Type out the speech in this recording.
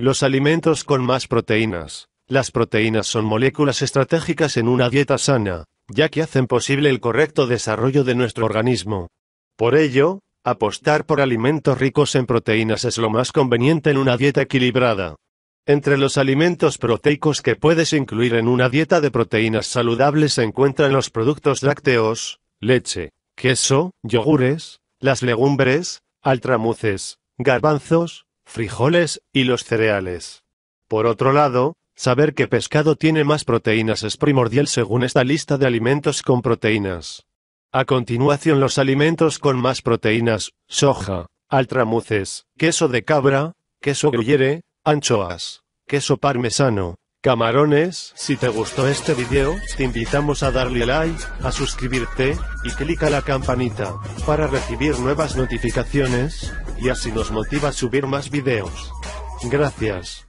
Los alimentos con más proteínas. Las proteínas son moléculas estratégicas en una dieta sana, ya que hacen posible el correcto desarrollo de nuestro organismo. Por ello, apostar por alimentos ricos en proteínas es lo más conveniente en una dieta equilibrada. Entre los alimentos proteicos que puedes incluir en una dieta de proteínas saludables se encuentran los productos lácteos, leche, queso, yogures, las legumbres, altramuces, garbanzos, frijoles y los cereales. Por otro lado, saber qué pescado tiene más proteínas es primordial según esta lista de alimentos con proteínas. A continuación los alimentos con más proteínas, soja, altramuces, queso de cabra, queso gruyere, anchoas, queso parmesano, camarones. Si te gustó este video, te invitamos a darle like, a suscribirte, y clica la campanita, para recibir nuevas notificaciones, y así nos motiva a subir más videos. Gracias.